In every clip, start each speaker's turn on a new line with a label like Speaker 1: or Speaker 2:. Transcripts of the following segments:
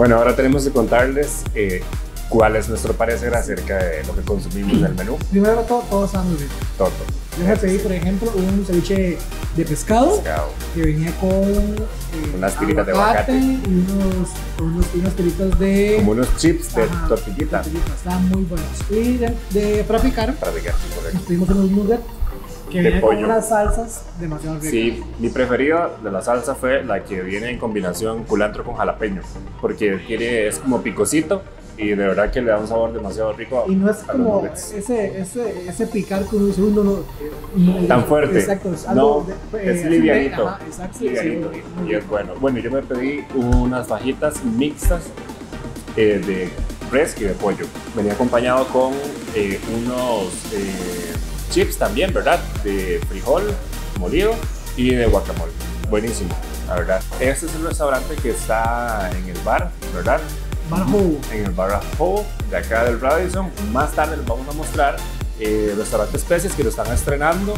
Speaker 1: Bueno, ahora tenemos que contarles eh, cuál es nuestro parecer acerca de lo que consumimos en el menú.
Speaker 2: Primero todo, todo está muy rico.
Speaker 1: Todo.
Speaker 2: Yo me pedí, por ejemplo, un ceviche de pescado
Speaker 1: Pescado.
Speaker 2: que venía con eh,
Speaker 1: Unas tiritas de aguacate.
Speaker 2: y unos, unos, unas tiritas de
Speaker 1: Como unos chips de tortillita.
Speaker 2: Estaban muy buenos. Y de, de- para picar,
Speaker 1: Para picar, sí, correcto.
Speaker 2: pedimos unos nuggets que
Speaker 1: De
Speaker 2: con
Speaker 1: pollo.
Speaker 2: unas salsas demasiado ricas.
Speaker 1: Sí, mi preferida de la salsa fue la que viene en combinación culantro con jalapeño, porque tiene, es como picosito y de verdad que le da un sabor demasiado rico
Speaker 2: Y no es
Speaker 1: a los
Speaker 2: como
Speaker 1: nuggets.
Speaker 2: ese, ese, ese picar que uno uno no, no-
Speaker 1: Tan fuerte.
Speaker 2: Exacto, es algo
Speaker 1: no,
Speaker 2: de- eh,
Speaker 1: es
Speaker 2: así
Speaker 1: livianito.
Speaker 2: ajá, exacto,
Speaker 1: livianito
Speaker 2: sí,
Speaker 1: y- es bueno. Bueno, yo me pedí unas fajitas mixtas eh, de res y de pollo. Venía acompañado con eh, unos eh, chips también, ¿verdad? De frijol molido y de guacamole. Buenísimo, la verdad. Este es el restaurante que está en el bar, ¿verdad?
Speaker 2: Barjo.
Speaker 1: en el Bar Ho de acá del Radisson. Más tarde les vamos a mostrar eh, restaurante especies que lo están estrenando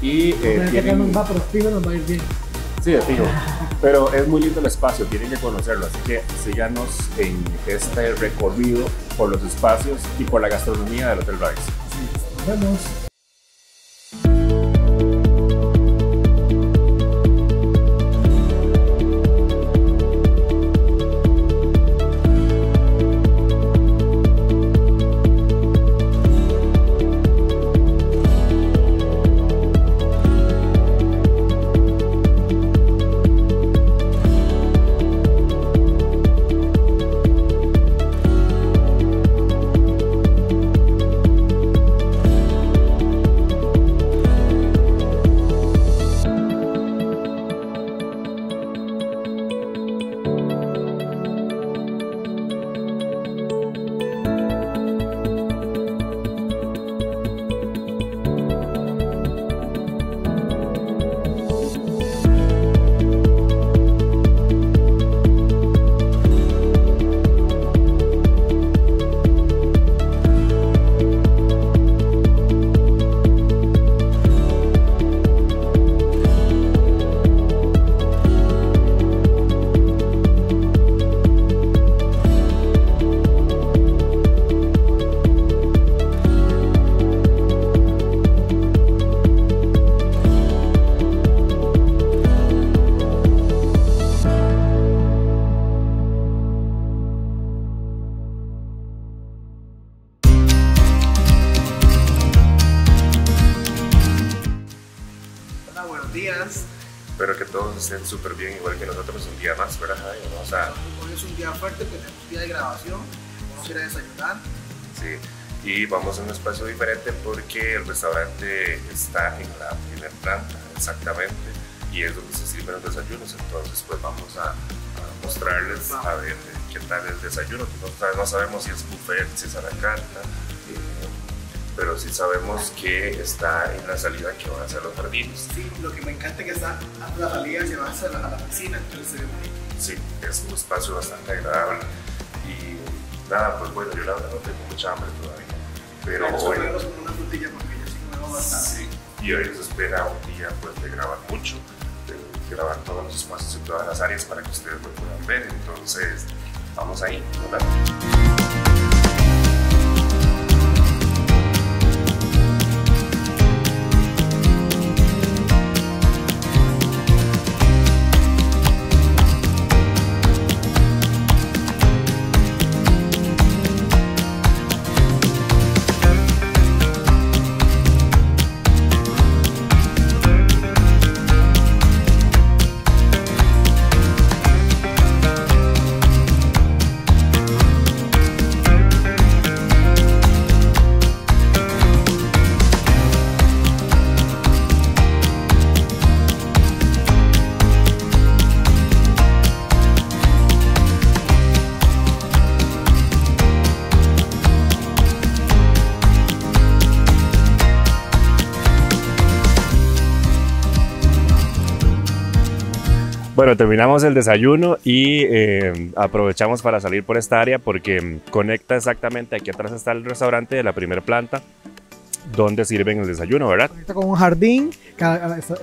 Speaker 1: y eh, tienen...
Speaker 2: nos va, pero fijo nos va a ir bien.
Speaker 1: Sí, de fijo. Pero es muy lindo el espacio, tienen que conocerlo. Así que síganos en este recorrido por los espacios y por la gastronomía del Hotel Radisson.
Speaker 2: Nos vemos.
Speaker 3: Días.
Speaker 1: Espero que todos estén súper bien, igual que nosotros, un día más, ¿verdad? Javi? Vamos a
Speaker 3: Hoy es un día fuerte, tenemos día de grabación. Vamos a ir a desayunar.
Speaker 1: Sí, y vamos a un espacio diferente porque el restaurante está en la primera planta, exactamente, y es donde se sirven los desayunos. Entonces, pues vamos a, a mostrarles a ver qué tal el desayuno. No, no sabemos si es buffet, si es a la carta, pero sí sabemos que está en la salida que van a ser los jardines.
Speaker 3: Sí, lo que me encanta es que está a la salida se va hacia la, a la piscina, entonces.
Speaker 1: Sí, es un espacio bastante agradable. Y nada, pues bueno, yo la verdad no tengo mucha hambre todavía. Pero
Speaker 3: a
Speaker 1: hoy.
Speaker 3: una frutilla porque yo sí comemos bastante.
Speaker 1: Sí, y hoy nos espera un día pues, de grabar mucho, de grabar todos los espacios en todas las áreas para que ustedes lo puedan ver. Entonces, vamos ahí, ¿verdad? Bueno, terminamos el desayuno y eh, aprovechamos para salir por esta área porque conecta exactamente, aquí atrás está el restaurante de la primera planta donde sirven el desayuno, ¿verdad?
Speaker 2: Conecta con un jardín,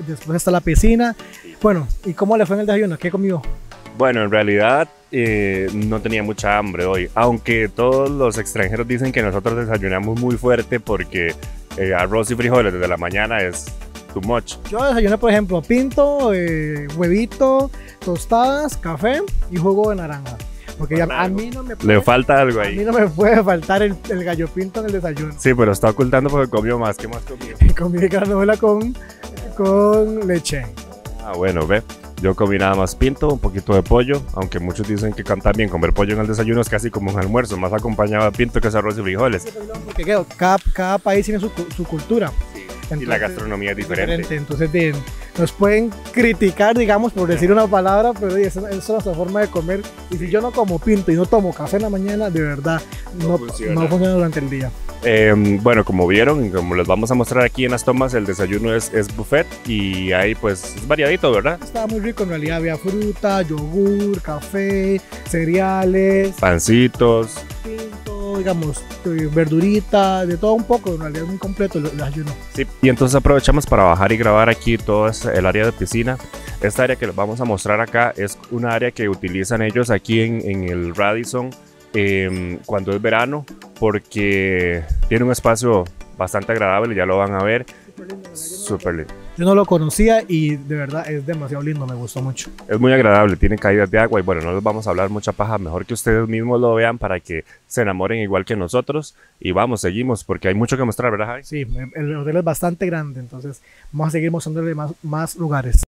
Speaker 2: después está la piscina. Bueno, ¿y cómo le fue en el desayuno? ¿Qué comió?
Speaker 1: Bueno, en realidad eh, no tenía mucha hambre hoy, aunque todos los extranjeros dicen que nosotros desayunamos muy fuerte porque eh, arroz y frijoles desde la mañana es too much.
Speaker 2: Yo desayuné, por ejemplo, pinto, eh, huevito, tostadas, café y jugo de naranja. Porque ya- a mí no me puede,
Speaker 1: Le falta algo
Speaker 2: a mí
Speaker 1: ahí.
Speaker 2: no me puede faltar el, el gallo pinto en el desayuno.
Speaker 1: Sí, pero está ocultando porque comió más. ¿Qué más comió?
Speaker 2: Comí granola con, con leche.
Speaker 1: Ah, bueno, ve. Yo comí nada más pinto, un poquito de pollo, aunque muchos dicen que también comer pollo en el desayuno es casi como un almuerzo, más acompañado de pinto que es arroz y frijoles.
Speaker 2: Porque cada, cada país tiene su, su cultura.
Speaker 1: Y la
Speaker 2: Entonces,
Speaker 1: gastronomía es diferente.
Speaker 2: Entonces de- nos pueden criticar, digamos, por decir una palabra, pero oye, esa esa es nuestra forma de comer. Y si yo no como pinto y no tomo café en la mañana, de verdad,
Speaker 1: No
Speaker 2: no,
Speaker 1: funciona.
Speaker 2: no funciona durante el día.
Speaker 1: Eh, bueno, como vieron y como les vamos a mostrar aquí en las tomas, el desayuno es, es buffet y ahí pues es variadito, ¿verdad?
Speaker 2: Estaba muy rico, en realidad había fruta, yogur, café, cereales,
Speaker 1: Pancitos,
Speaker 2: pinto, digamos, eh, verdurita, de todo un poco, en realidad muy completo el desayuno.
Speaker 1: Sí, y entonces aprovechamos para bajar y grabar aquí todo el área de piscina. Esta área que les vamos a mostrar acá es una área que utilizan ellos aquí en, en el Radisson em, cuando es verano porque tiene un espacio bastante agradable, ya lo van a ver, súper lindo.
Speaker 2: Yo no lo conocía y de verdad es demasiado lindo, me gustó mucho.
Speaker 1: Es muy agradable, tiene caídas de agua y bueno, no les vamos a hablar mucha paja, mejor que ustedes mismos lo vean para que se enamoren igual que nosotros y vamos, seguimos porque hay mucho que mostrar, ¿verdad? Javi?
Speaker 2: Sí, el hotel es bastante grande, entonces vamos a seguir mostrándole más, más lugares.